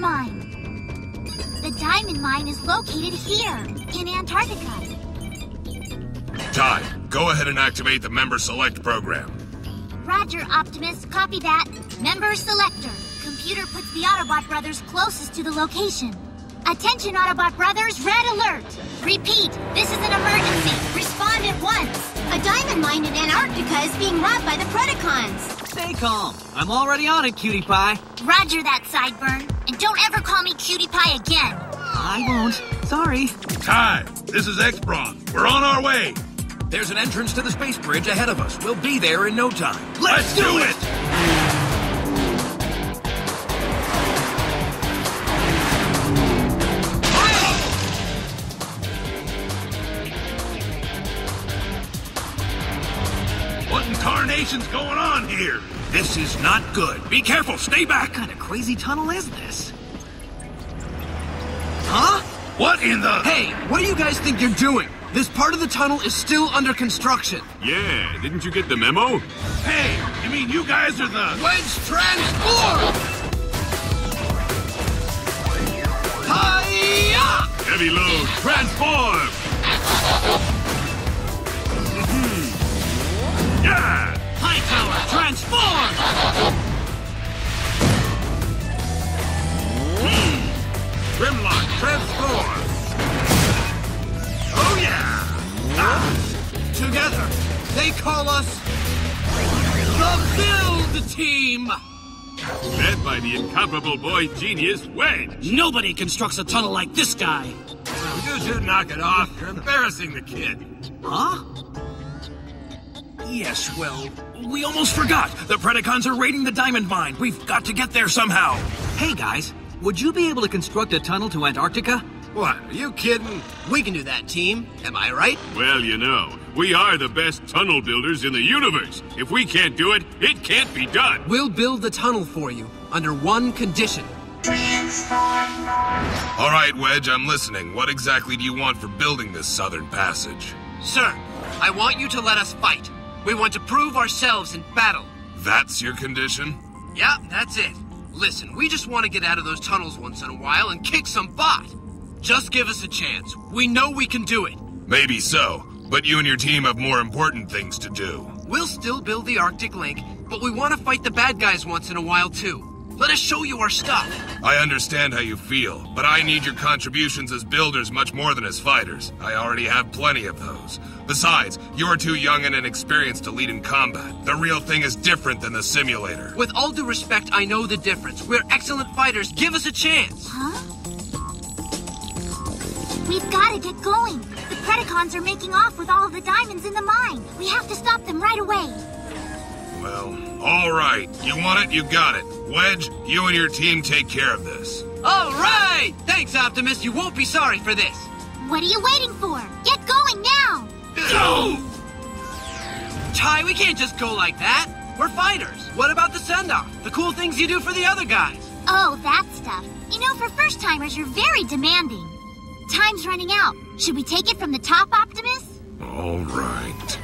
diamond mine. The diamond mine is located here, in Antarctica. Ty, go ahead and activate the member select program. Roger, Optimus. Copy that. Member selector. Computer puts the Autobot brothers closest to the location. Attention, Autobot brothers. Red alert. Repeat. This is an emergency. Respond at once. A diamond mine in Antarctica is being robbed by the Predacons. Stay calm. I'm already on it, cutie pie. Roger that, Sideburn. And don't ever call me Cutie Pie again. I won't. Sorry. Ty, this is X-Brawn. We're on our way. There's an entrance to the space bridge ahead of us. We'll be there in no time. Let's do it! In going on here? This is not good. Be careful. Stay back. What kind of crazy tunnel is this? Huh? What in the... Hey, what do you guys think you're doing? This part of the tunnel is still under construction. Yeah, didn't you get the memo? Hey, you mean you guys are the... Wedge transform! Hiya! Heavy load, transform! Mhm. yeah! High tower, transform! Hmm. Grimlock, transform! Oh yeah! Ah! Together, they call us the Build Team! Led by the incomparable boy genius, Wedge! Nobody constructs a tunnel like this guy. You should knock it off. You're embarrassing the kid. Huh? Yes, well, we almost forgot. The Predacons are raiding the diamond mine. We've got to get there somehow. Hey guys, would you be able to construct a tunnel to Antarctica? What, are you kidding? We can do that, team. Am I right? Well, you know, we are the best tunnel builders in the universe. If we can't do it, it can't be done. We'll build the tunnel for you under one condition. All right, Wedge, I'm listening. What exactly do you want for building this southern passage? Sir, I want you to let us fight. We want to prove ourselves in battle. That's your condition? Yeah, that's it. Listen, we just want to get out of those tunnels once in a while and kick some butt. Just give us a chance. We know we can do it. Maybe so, but you and your team have more important things to do. We'll still build the Arctic Link, but we want to fight the bad guys once in a while too. Let us show you our stuff. I understand how you feel, but I need your contributions as builders much more than as fighters. I already have plenty of those. Besides, you're too young and inexperienced to lead in combat. The real thing is different than the simulator. With all due respect, I know the difference. We're excellent fighters. Give us a chance. Huh? We've got to get going. The Predacons are making off with all of the diamonds in the mine. We have to stop them right away. Well, all right. You want it, you got it. Wedge, you and your team take care of this. All right! Thanks, Optimus. You won't be sorry for this. What are you waiting for? Get going now! Go! Ty, we can't just go like that. We're fighters. What about the send-off? The cool things you do for the other guys? Oh, that stuff. You know, for first timers, you're very demanding. Time's running out. Should we take it from the top, Optimus? All right.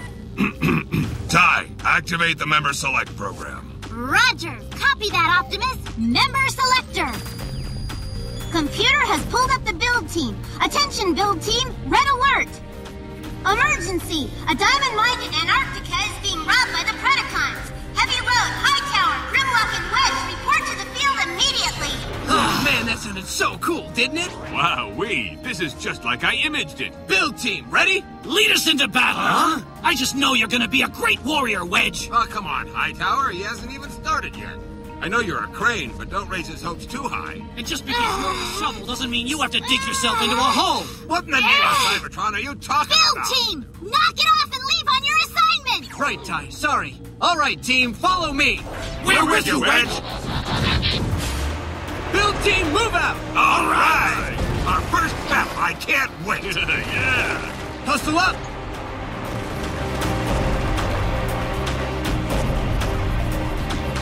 Ty, activate the member select program. Roger. Copy that, Optimus. Member selector. Computer has pulled up the build team. Attention, build team. Red alert. Emergency. A diamond mine in Antarctica is being robbed by the Predacons. Heavy Load, Hightower, Grimlock, and Wedge report sounded so cool, didn't it? Wow, we. This is just like I imaged it. Build team, ready? Lead us into battle! Huh? I just know you're gonna be a great warrior, Wedge! Oh, come on, Hightower. He hasn't even started yet. I know you're a crane, but don't raise his hopes too high. And just because you're a shovel doesn't mean you have to dig yourself into a hole! What in the name of Cybertron are you talking about? Build about? team, knock it off and leave on your assignment. Right, Ty. Sorry. All right, team, follow me. We're with you, Wedge. Build team, move out. All right! Our first battle, I can't wait! yeah. Hustle up!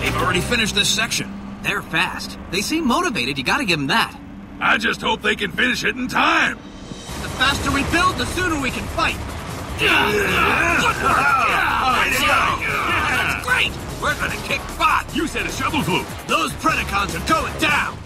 They've already finished this section. They're fast. They seem motivated, you gotta give them that. I just hope they can finish it in time. The faster we build, the sooner we can fight. That's great! We're gonna kick butt. You said a shovel flew. Those Predacons are going down!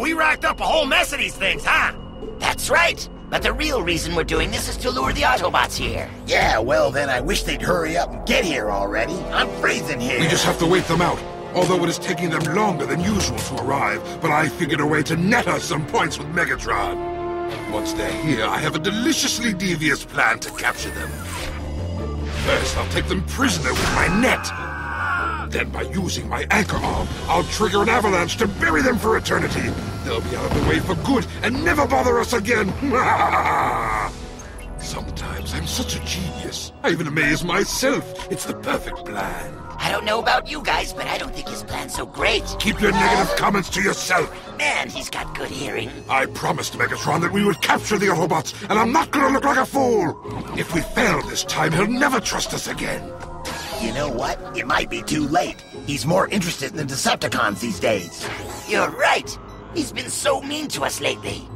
Wow, we racked up a whole mess of these things, huh? That's right. But the real reason we're doing this is to lure the Autobots here. Yeah, well then I wish they'd hurry up and get here already. I'm freezing here. We just have to wait them out. Although it is taking them longer than usual to arrive, but I figured a way to net us some points with Megatron. Once they're here, I have a deliciously devious plan to capture them. First, I'll take them prisoner with my net. Then, by using my anchor arm, I'll trigger an avalanche to bury them for eternity. They'll be out of the way for good and never bother us again. Sometimes I'm such a genius. I even amaze myself. It's the perfect plan. I don't know about you guys, but I don't think his plan's so great. Keep your negative comments to yourself. Man, he's got good hearing. I promised Megatron that we would capture the Autobots, and I'm not gonna look like a fool. If we fail this time, he'll never trust us again. You know what? It might be too late. He's more interested in the Decepticons these days. You're right. He's been so mean to us lately.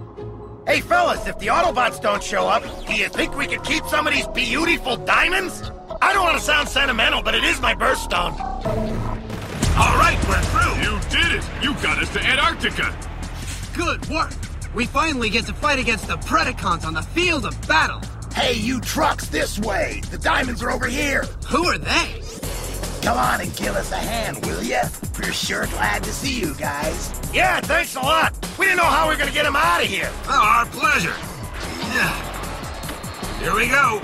Hey fellas, if the Autobots don't show up, do you think we could keep some of these beautiful diamonds? I don't want to sound sentimental, but it is my birthstone. All right, we're through. You did it. You got us to Antarctica. Good work! We finally get to fight against the Predacons on the field of battle! Hey, you trucks, this way! The diamonds are over here! Who are they? Come on and give us a hand, will ya? We're sure glad to see you guys. Yeah, thanks a lot. We didn't know how we were gonna get him out of here. Oh, our pleasure. Yeah. Here we go.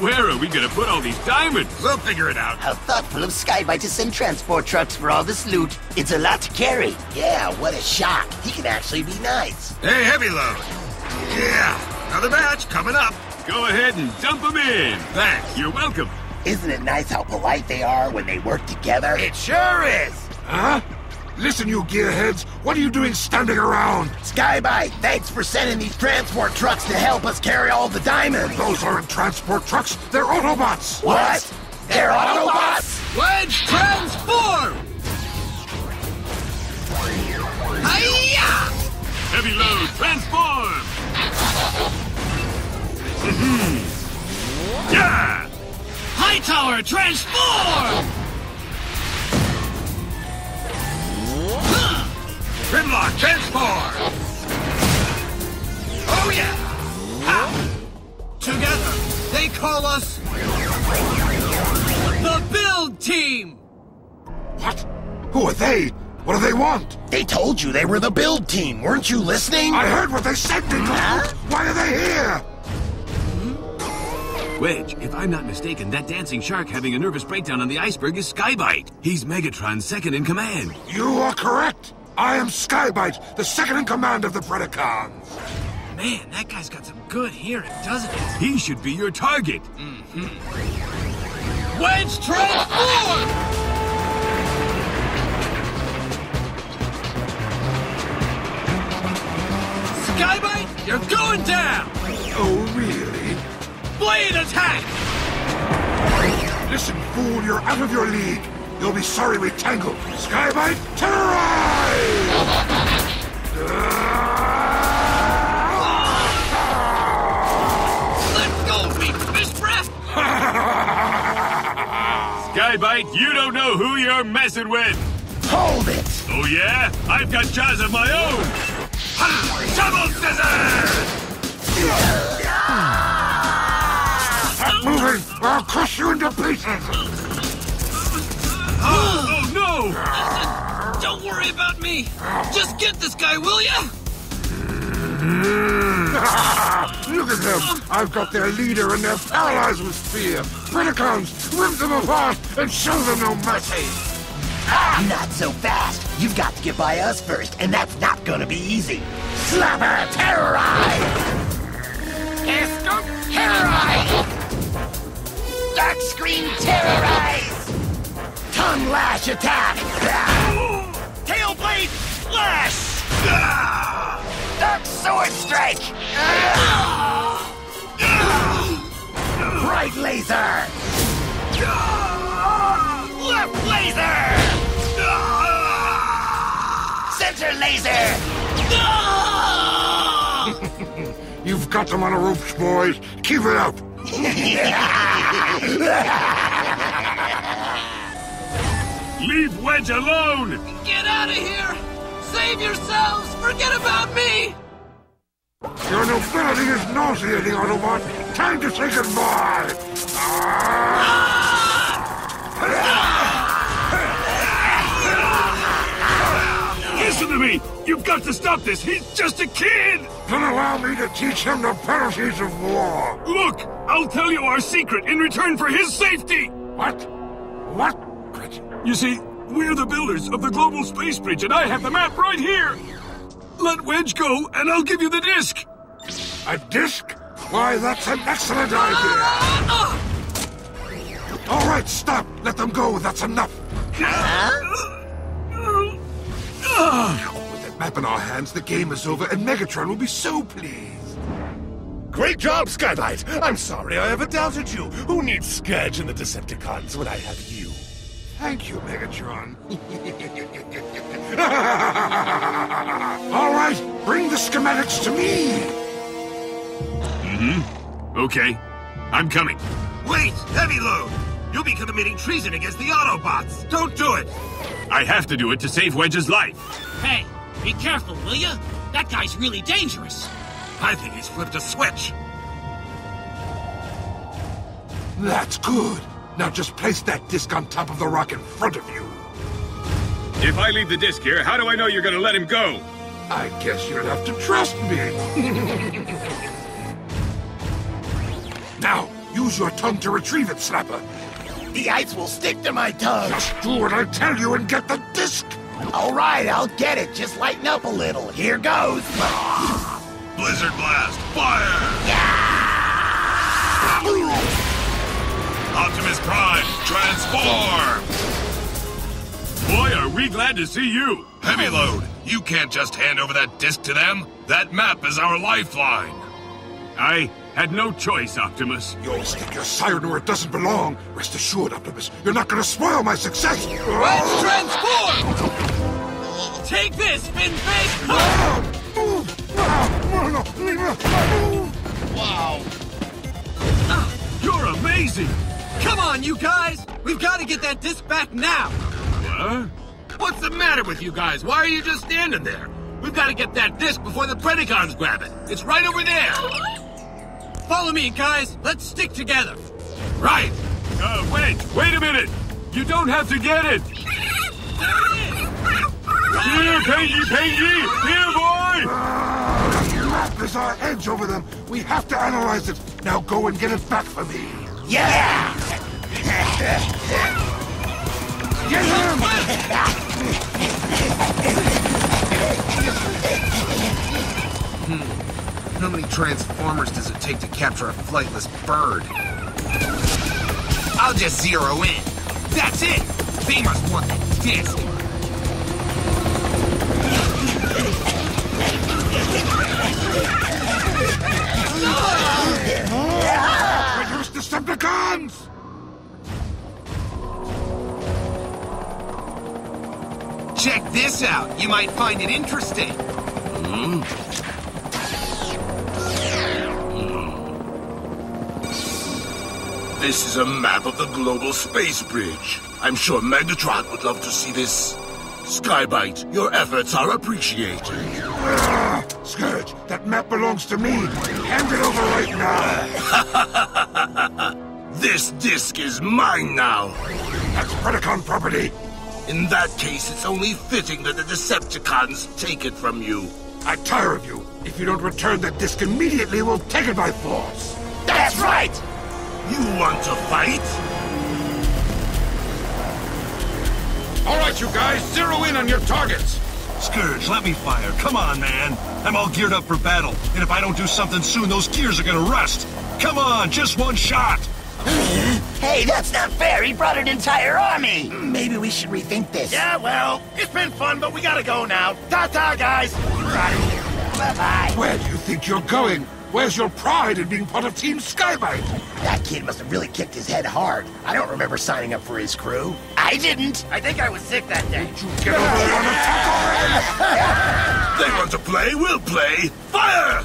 Where are we gonna put all these diamonds? We'll figure it out. How thoughtful of Skybite to send transport trucks for all this loot. It's a lot to carry. Yeah, what a shock. He can actually be nice. Hey, heavy load. Yeah, another batch coming up. Go ahead and dump them in. Thanks. You're welcome. Isn't it nice how polite they are when they work together? It sure is. Huh? Listen, you gearheads, what are you doing standing around? Skybite, thanks for sending these transport trucks to help us carry all the diamonds. Those aren't transport trucks, they're Autobots. What? They're Autobots? Wedge transform! Hiya! Heavy load, transform! Mhm. yeah! Hightower, transform! Grimlock, transform! Oh yeah! Together, they call us the Build Team! What? Who are they? What do they want? They told you they were the build team. Weren't you listening? I heard what they said, Dingle. Why are they here? Wedge, if I'm not mistaken, that dancing shark having a nervous breakdown on the iceberg is Skybite. He's Megatron's second in command. You are correct. I am Skybite, the second in command of the Predacons. Man, that guy's got some good hearing, doesn't he? He should be your target. Hmm. Wedge transform! Skybite, you're going down! Oh, really? Blade attack! Listen, fool, you're out of your league. You'll be sorry we tangled. Skybite, terrorize! Let go of me, fish breath! Skybite, you don't know who you're messing with. Hold it! Oh yeah? I've got jaws of my own. Ha! Double scissors! Stop moving, or I'll crush you into pieces! Oh no! Don't worry about me! Just get this guy, will ya? Look at them! I've got their leader and they're paralyzed with fear! Predacons, rip them apart and show them no mercy! Not so fast. You've got to get by us first, and that's not gonna be easy. Slapper, terrorize! Dark Scream Terrorize! Tongue Lash Attack! Tailblade Slash! Dark Sword Strike! Bright Laser! Left Laser! Center Laser! You've got them on a ropes, boys. Keep it up. Leave Wedge alone! Get out of here! Save yourselves! Forget about me! Your nobility is nauseating, Autobot. Time to say goodbye. Ah! Listen to me! You've got to stop this! He's just a kid! Then allow me to teach him the penalties of war. Look! I'll tell you our secret in return for his safety! What? What? You see, we're the builders of the Global Space Bridge, and I have the map right here! Let Wedge go, and I'll give you the disc! A disc? Why, that's an excellent idea. All right, stop. Let them go. That's enough. With that map in our hands, the game is over, and Megatron will be so pleased. Great job, Skybite! I'm sorry I ever doubted you. Who needs Scourge and the Decepticons when I have you? Thank you, Megatron. All right, bring the schematics to me. Mm-hmm. Okay. I'm coming. Wait! Heavy load! You'll be committing treason against the Autobots! Don't do it! I have to do it to save Wedge's life. Hey, be careful, will ya? That guy's really dangerous. I think he's flipped a switch. That's good. Now just place that disc on top of the rock in front of you. If I leave the disc here, how do I know you're gonna let him go? I guess you'll have to trust me. now, use your tongue to retrieve it, Slapper. The ice will stick to my tongue. Just do what I tell you and get the disc. All right, I'll get it. Just lighten up a little. Here goes. Blizzard Blast, fire! Optimus Prime, transform! Boy, are we glad to see you! Heavy load, you can't just hand over that disc to them. That map is our lifeline. I had no choice, Optimus. You'll stick your siren where it doesn't belong. Rest assured, Optimus, you're not gonna spoil my success. Let's transform! Take this, Fin Face! Wow. Ah, you're amazing! Come on, you guys! We've got to get that disc back now! What? What's the matter with you guys? Why are you just standing there? We've got to get that disc before the Predacons grab it. It's right over there. Follow me, guys. Let's stick together. Right. Uh, wait, wait a minute! You don't have to get it! Here, Pengy, Pengy! Here, boy! Map is our edge over them. We have to analyze it. Now go and get it back for me. Yeah! Get him! How many Transformers does it take to capture a flightless bird? I'll just zero in. That's it! They must want the disc. Traitorous Decepticons! Check this out. You might find it interesting. Hmm. This is a map of the global space bridge. I'm sure Megatron would love to see this. Skybite, your efforts are appreciated. Scourge, that map belongs to me. Hand it over right now. This disc is mine now. That's Predacon property. In that case, it's only fitting that the Decepticons take it from you. I tire of you. If you don't return that disc immediately, we'll take it by force. That's right! You want to fight? All right, you guys, zero in on your targets. Scourge, let me fire. Come on, man. I'm all geared up for battle. And if I don't do something soon, those gears are gonna rust. Come on, just one shot. Hey, that's not fair. He brought an entire army. Maybe we should rethink this. Yeah, well, it's been fun, but we gotta go now. Ta-ta, guys. We're out of here. Bye-bye. Where do you think you're going? Where's your pride in being part of Team Skybite? That kid must have really kicked his head hard. I don't remember signing up for his crew. I didn't. I think I was sick that day. Get over there on attack They want to play, we'll play. Fire!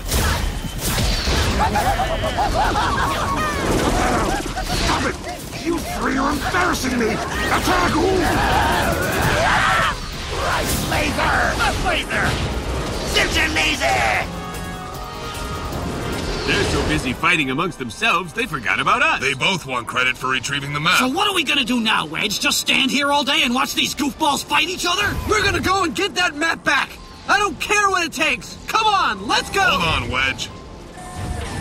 Stop it! You three are embarrassing me! Attack! Ooh! Rice laser! Left laser! Scissor laser! They're so busy fighting amongst themselves, they forgot about us. They both want credit for retrieving the map. So what are we gonna do now, Wedge? Just stand here all day and watch these goofballs fight each other? We're gonna go and get that map back! I don't care what it takes! Come on, let's go! Hold on, Wedge.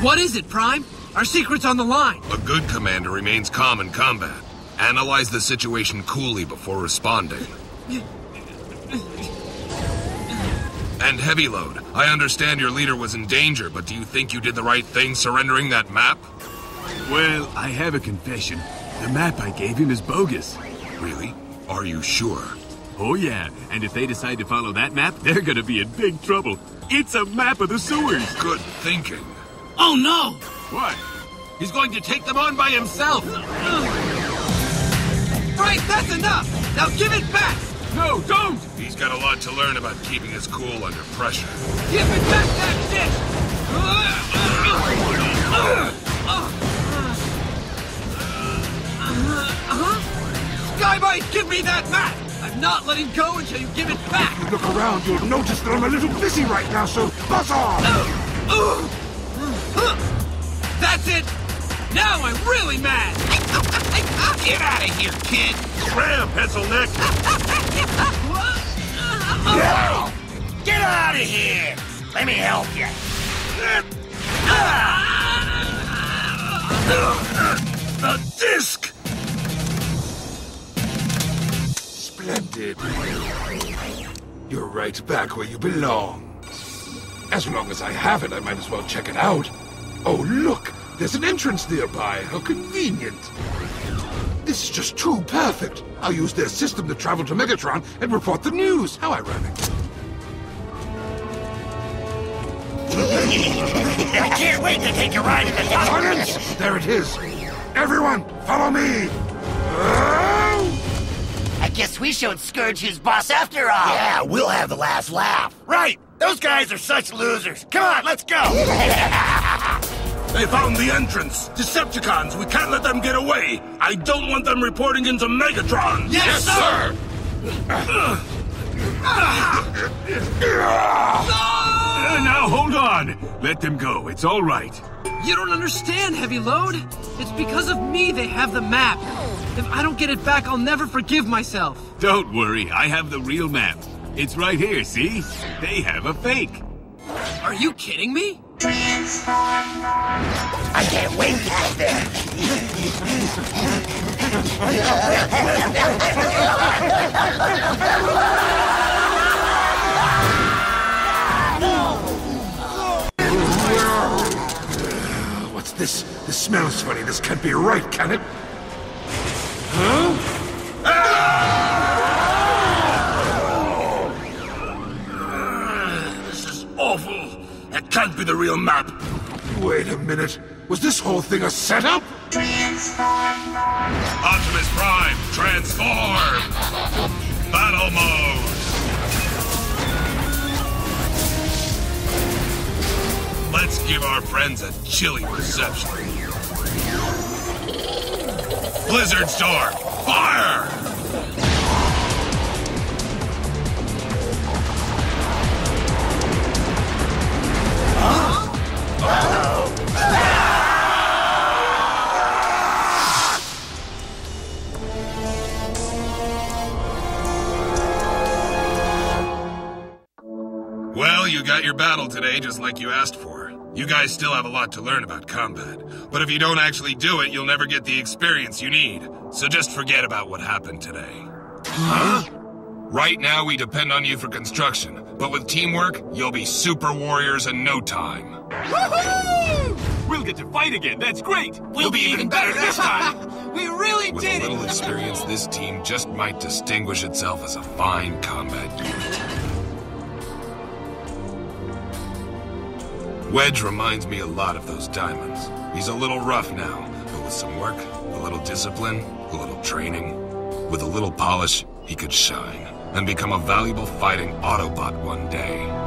What is it, Prime? Our secret's on the line. A good commander remains calm in combat. Analyze the situation coolly before responding. And Heavy Load, I understand your leader was in danger, but do you think you did the right thing surrendering that map? Well, I have a confession. The map I gave him is bogus. Really? Are you sure? Oh yeah, and if they decide to follow that map, they're gonna be in big trouble. It's a map of the sewers. Good thinking. Oh no! What? He's going to take them on by himself. Right, that's enough! Now give it back! No, don't! He's got a lot to learn about keeping his cool under pressure. Give it back that shit! Uh-huh. Skybite, give me that map! I'm not letting go until you give it back! If you look around, you'll notice that I'm a little busy right now, so buzz off! That's it! Now I'm really mad! Get out of here, kid! Scram, pencil neck! Get out of here! Let me help you. The disc! Splendid. You're right back where you belong. As long as I have it, I might as well check it out. Oh, look! There's an entrance nearby. How convenient. This is just too perfect. I'll use their system to travel to Megatron and report the news. How ironic. I can't wait to take a ride in the Silence! There it is. Everyone, follow me. I guess we showed Scourge who's boss after all. Yeah, we'll have the last laugh. Right! Those guys are such losers. Come on, let's go! They found the entrance! Decepticons, we can't let them get away! I don't want them reporting into Megatron! Yes, sir! Uh, now hold on. Let them go. It's all right. You don't understand, Heavy Load. It's because of me they have the map. If I don't get it back, I'll never forgive myself. Don't worry. I have the real map. It's right here, see? They have a fake. Are you kidding me? I can't wait to get there. What's this? This smells funny. This can't be right, can it? Huh? Can't be the real map! Wait a minute. Was this whole thing a setup? Optimus Prime, transform! Battle mode! Let's give our friends a chilly reception. Blizzard Storm, fire! Well, you got your battle today just like you asked for. You guys still have a lot to learn about combat. But if you don't actually do it, you'll never get the experience you need. So just forget about what happened today. Huh? Right now, we depend on you for construction. But with teamwork, you'll be super warriors in no time. Woohoo! We'll get to fight again. That's great. We'll be even better this time. we really With did a little it! experience, this team just might distinguish itself as a fine combat unit. Wedge reminds me a lot of those diamonds. He's a little rough now, but with some work, a little discipline, a little training, with a little polish, he could shine and become a valuable fighting Autobot one day.